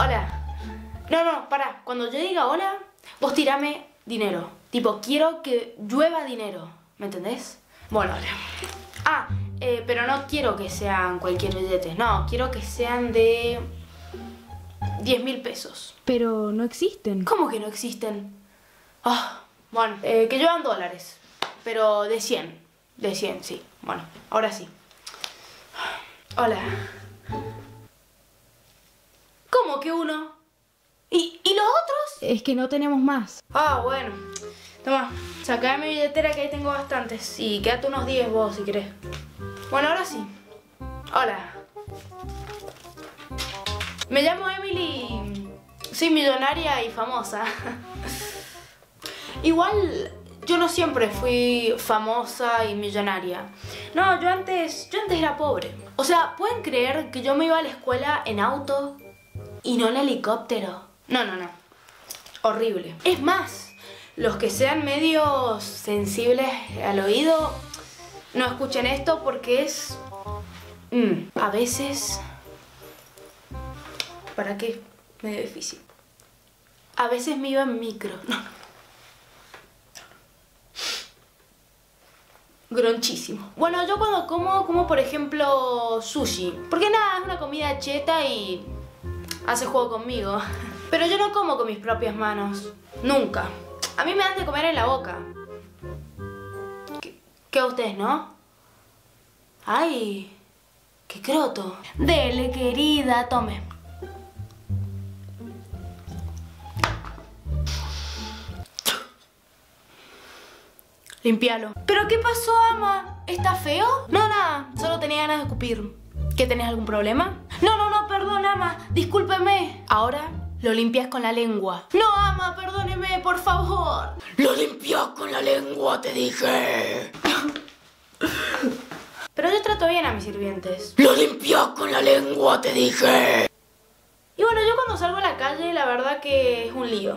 Hola. No, no, para. Cuando yo diga hola, vos tirame dinero. Tipo, quiero que llueva dinero. ¿Me entendés? Bueno, hola. Ah, eh, pero no quiero que sean cualquier billete. No, quiero que sean de 10 mil pesos. Pero no existen. ¿Cómo que no existen? Ah, bueno, eh, que llevan dólares. Pero de 100. De 100, sí. Bueno, ahora sí. Hola. ¿Cómo que uno? ¿Y, ¿Y los otros? Es que no tenemos más. Ah, bueno. Toma, sacá mi billetera que ahí tengo bastantes. Y quédate unos 10 vos si querés. Bueno, ahora sí. Hola. Me llamo Emily. Soy millonaria y famosa. Igual yo no siempre fui famosa y millonaria. No, yo antes, yo antes era pobre. O sea, ¿pueden creer que yo me iba a la escuela en auto y no en helicóptero? No, no, no. Horrible. Es más, los que sean medios sensibles al oído, no escuchen esto porque es... mm, a veces... ¿Para qué? Medio difícil. A veces me iba en micro. No. Gronchísimo. Bueno, yo cuando como, como por ejemplo sushi. Porque nada, es una comida cheta y hace juego conmigo. Pero yo no como con mis propias manos. Nunca. A mí me dan de comer en la boca. ¿Qué, a ustedes, no? Ay, qué croto. Dele, querida, tome. Limpialo. ¿Pero qué pasó, ama? ¿Está feo? No, nada. Solo tenía ganas de escupir. ¿Que tenés algún problema? Perdón, ama. Discúlpeme. Ahora lo limpias con la lengua. No, ama, perdóneme, por favor. Lo limpias con la lengua, te dije. Pero yo trato bien a mis sirvientes. Lo limpias con la lengua, te dije. Y bueno, yo cuando salgo a la calle, la verdad que es un lío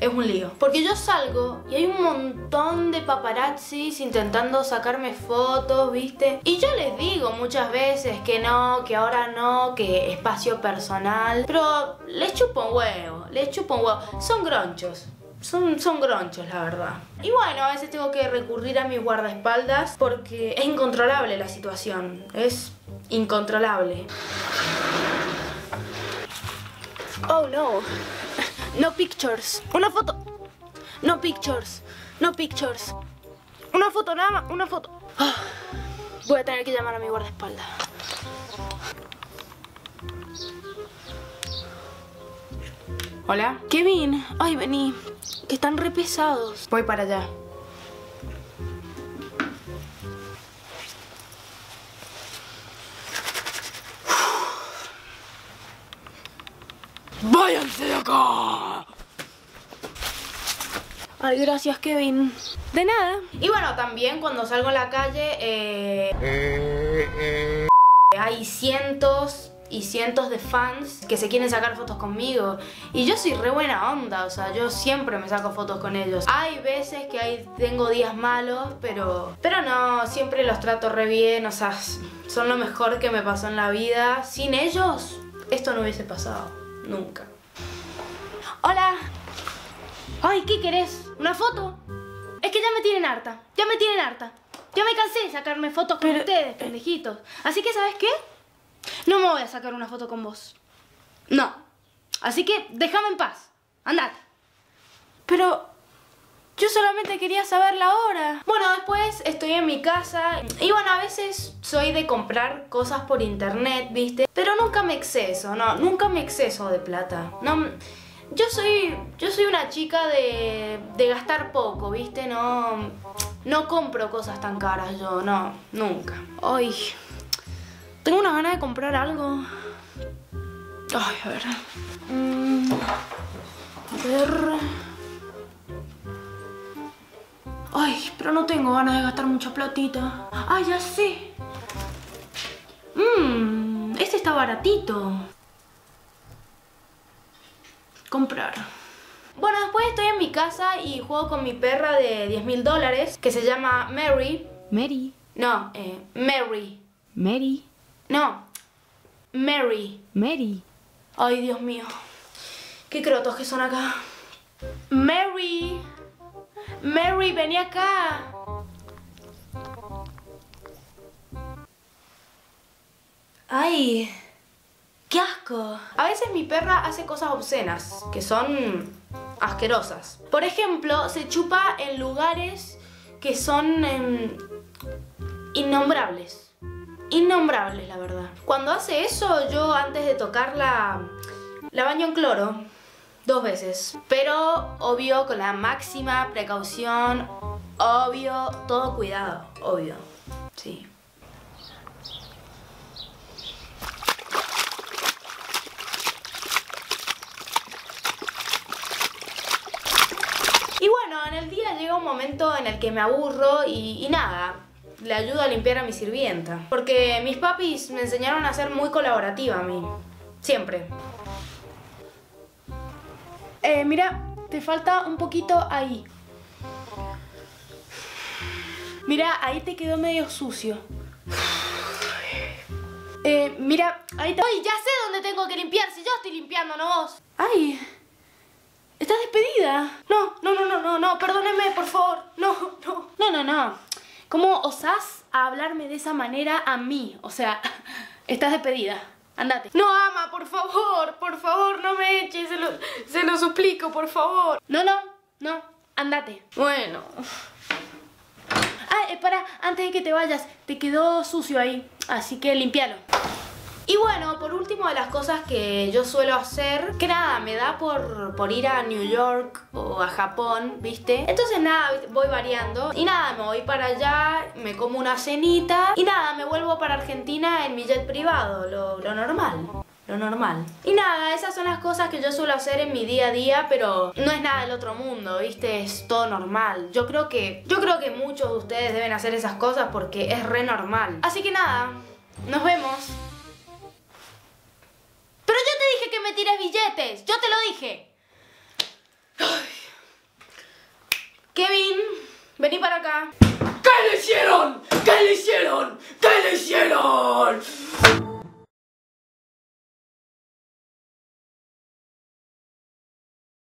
es un lío. Porque yo salgo y hay un montón de paparazzis intentando sacarme fotos, ¿viste? Y yo les digo muchas veces que no, que ahora no, que espacio personal. Pero les chupo un huevo, les chupo un huevo. Son gronchos. Son, son gronchos, la verdad. Y bueno, a veces tengo que recurrir a mis guardaespaldas porque es incontrolable la situación. Es incontrolable. Oh no. No pictures. Una foto. No pictures. No pictures. Una foto nada más. Una foto. Ah, voy a tener que llamar a mi guardaespaldas. Hola. Kevin. Ay, vení. Que están re pesados. Voy para allá. ¡Váyanse de acá! Ay, gracias, Kevin. De nada. Y bueno, también cuando salgo a la calle, eh, hay cientos y cientos de fans que se quieren sacar fotos conmigo. Y yo soy re buena onda, o sea, yo siempre me saco fotos con ellos. Hay veces que hay, tengo días malos, pero, pero no, siempre los trato re bien, o sea, son lo mejor que me pasó en la vida. Sin ellos, esto no hubiese pasado. Nunca. Hola. Ay, ¿qué querés? ¿Una foto? Es que ya me tienen harta. Ya me tienen harta. Ya me cansé de sacarme fotos con ustedes, pendejitos. Así que, ¿sabes qué? No me voy a sacar una foto con vos. No. Así que, déjame en paz. Andate. Pero... Yo solamente quería saber la hora. Bueno, después estoy en mi casa y bueno, a veces soy de comprar cosas por internet, ¿viste? Pero nunca me exceso, no, nunca me exceso de plata. No, yo soy, yo soy una chica de, de gastar poco, ¿viste? No, no compro cosas tan caras yo, no, nunca. Ay, tengo una ganas de comprar algo. Ay, a ver. Mm, a ver... pero no tengo ganas de gastar mucha platita. ¡Ay, ya sé! Mmm, este está baratito. Comprar. Bueno, después estoy en mi casa y juego con mi perra de 10 mil dólares que se llama Mary. Mary. No, eh, Mary. Mary. No, Mary. Mary. Ay, Dios mío. Qué crotos que son acá. Mary. Mary, vení acá. Ay, qué asco. A veces mi perra hace cosas obscenas, que son asquerosas. Por ejemplo, se chupa en lugares que son em, innombrables. Innombrables, la verdad. Cuando hace eso, yo antes de tocarla, la baño en cloro. Dos veces. Pero, obvio, con la máxima precaución. Obvio, todo cuidado. Obvio. Sí. Y bueno, en el día llega un momento en el que me aburro y, y nada, le ayudo a limpiar a mi sirvienta. Porque mis papis me enseñaron a ser muy colaborativa a mí. Siempre. Eh, mira, te falta un poquito ahí. Mira, ahí te quedó medio sucio. Eh, mira, ahí te... ¡Ay, ya sé dónde tengo que limpiar! Si yo estoy limpiando, no vos. ¡Ay! ¿Estás despedida? No, no, no, no, no, no, perdóneme, por favor. No, no, no, no, no. ¿Cómo osás hablarme de esa manera a mí? O sea, estás despedida. Andate. No, ama, por favor, por favor, no me eches, se lo, se lo suplico, por favor. No, no, no, andate. Bueno. Ah, espera, antes de que te vayas, te quedó sucio ahí, así que limpialo. Y bueno, por último de las cosas que yo suelo hacer, que nada, me da por, por ir a New York o a Japón, ¿viste? Entonces nada, voy variando. Y nada, me voy para allá, me como una cenita. Y nada, me vuelvo para Argentina en mi jet privado, lo, lo normal. Lo normal. Y nada, esas son las cosas que yo suelo hacer en mi día a día, pero no es nada del otro mundo, ¿viste? Es todo normal. Yo creo que yo creo que muchos de ustedes deben hacer esas cosas porque es re normal. Así que nada, nos vemos. Me tires billetes. Yo te lo dije. Ay. Kevin, vení para acá. ¿Qué le hicieron? ¿Qué le hicieron? ¿Qué le hicieron?